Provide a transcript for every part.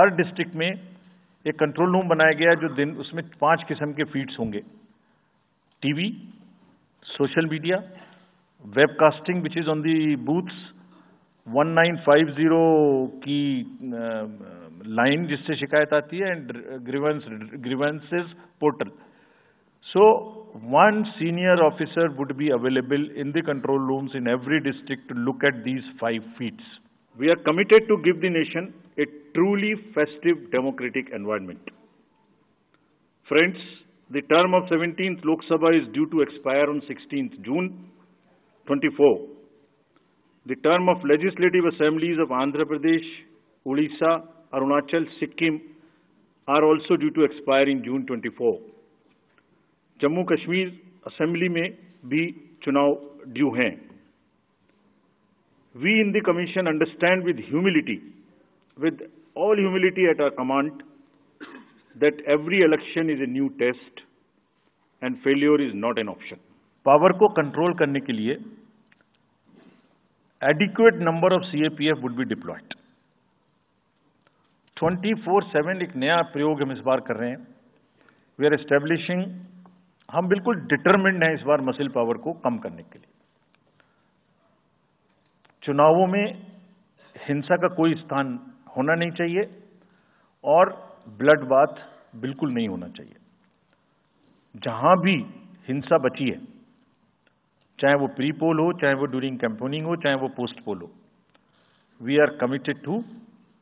हर district में एक control room बनाया गया जो दिन, उसमें पाँच किस्म के फीड्स होंगे। TV, social media, webcasting which is on the booths 1950 की लाइन जिससे शिकायत आती है and grievance grievances portal so one senior officer would be available in the control rooms in every district to look at these five feeds we are committed to give the nation a truly festive democratic environment. Friends, the term of 17th Lok Sabha is due to expire on 16th June 24. The term of legislative assemblies of Andhra Pradesh, Odisha, Arunachal, Sikkim are also due to expire in June 24. Jammu Kashmir assembly में भी चुनाव due हैं we in the commission understand with humility With all humility at our command that every election is a new test and failure is not an option. Power को control करने के लिए adequate number of CAPF would be deployed 24/7 एक नया प्रयोग हम इस बार कर रहे हैं। वी आर एस्टेब्लिशिंग हम बिल्कुल डिटर्मिंड हैं इस बार मसिल पावर को कम करने के लिए। चुनावों में हिंसा का कोई स्थान होना नहीं चाहिए और ब्लड बात बिल्कुल नहीं होना चाहिए। जहाँ भी हिंसा बची है, चाहे वो प्री पोल हो, चाहे वो ड्यूरिंग कैंपोनिंग हो, चाहे वो पोस्ट पोल हो we are committed to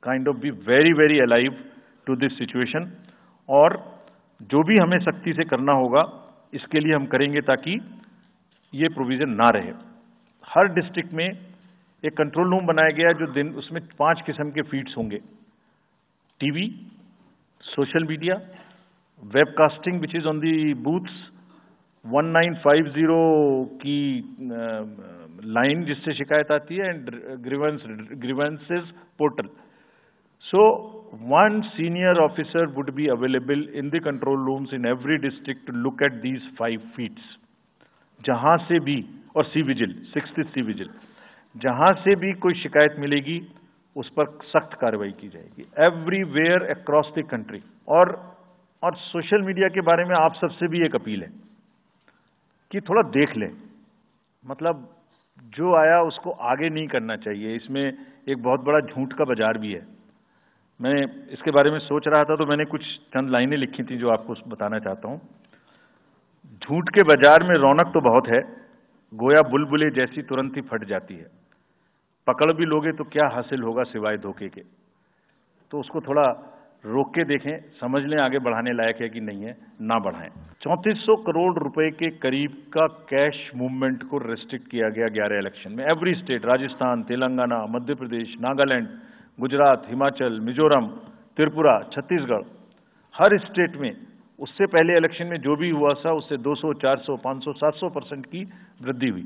kind of be very very alive to this situation और जो भी हमें सख्ती से करना होगा, इसके लिए हम करेंगे ताकि ये प्रोविज़न ना रहे। हर डिस्ट्रिक्ट में एक कंट्रोल रूम बनाया गया जो दिन, उसमें पाँच किस्म के फीड्स होंगे। TV social media webcasting which is on the booths 1950 की लाइन जिससे शिकायत आती है and grievance grievances portal so senior officer would be available in the control rooms in every district to look at these five feats. जहाँ से भी, और C vigil six C vigil जहाँ से भी कोई शिकायत मिलेगी, उस पर सख्त कार्रवाई की जाएगी। एवरीवेयर अक्रॉस द कंट्री और और सोशल मीडिया के बारे में आप सबसे भी एक अपील है कि थोड़ा देख लें। मतलब जो आया उसको आगे नहीं करना चाहिए। इसमें एक बहुत बड़ा झूठ का बाज़ार भी है। मैं इसके बारे में सोच रहा था तो मैंने कुछ चंद लाइनें लिखी थी जो आपको बताना चाहता हूँ। झूठ के बाज़ार में रौनक तो बहुत है। गोया बुलबुले जैसी तुरंत ही फट जाती है। पकड़ भी लोगे तो क्या हासिल होगा सिवाय धोखे के? तो उसको थोड़ा रोक के देखें, समझ लें आगे बढ़ाने लायक है कि नहीं है, ना बढ़ाएँ। चौंतीस सौ करोड़ रुपए के करीब का कैश मूवमेंट को रेस्ट्रिक्ट किया गया ग्यारह इलेक्शन में। एवरी स्टेट राजस्थान, तेलंगाना, मध्य प्रदेश, नागालैंड, गुजरात, हिमाचल, मिजोरम, त्रिपुरा, छत्तीसगढ़, हर स्टेट में उससे पहले इलेक्शन में जो भी हुआ था उससे 200, 400, 500, 700 परसेंट की वृद्धि हुई।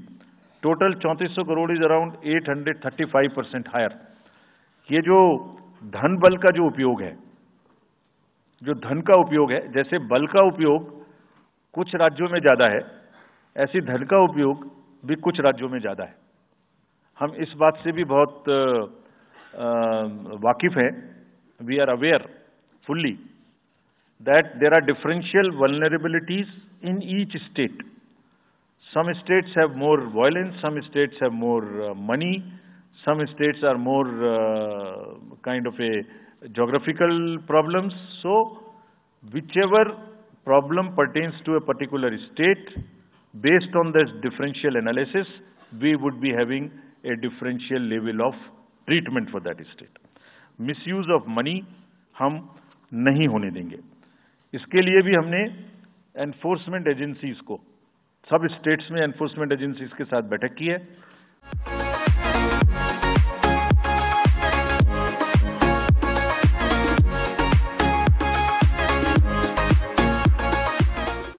Total 3400 crore is around 835 percent higher ये जो धन बल का जो उपयोग है जो धन का उपयोग है जैसे बल का उपयोग कुछ राज्यों में ज़्यादा है ऐसी धन का उपयोग भी कुछ राज्यों में ज़्यादा है। हम इस बात से भी बहुत वाकिफ हैं। We are aware fully that there are differential vulnerabilities in each state. Some states have more violence, some states have more uh, money, some states are more uh, kind of a geographical problems. So, whichever problem pertains to a particular state, based on this differential analysis, we would be having a differential level of treatment for that state misuse of money हम नहीं होने देंगे इसके लिए भी हमने enforcement agencies को, सब स्टेट्स में एनफोर्समेंट एजेंसीज के साथ बैठक की है।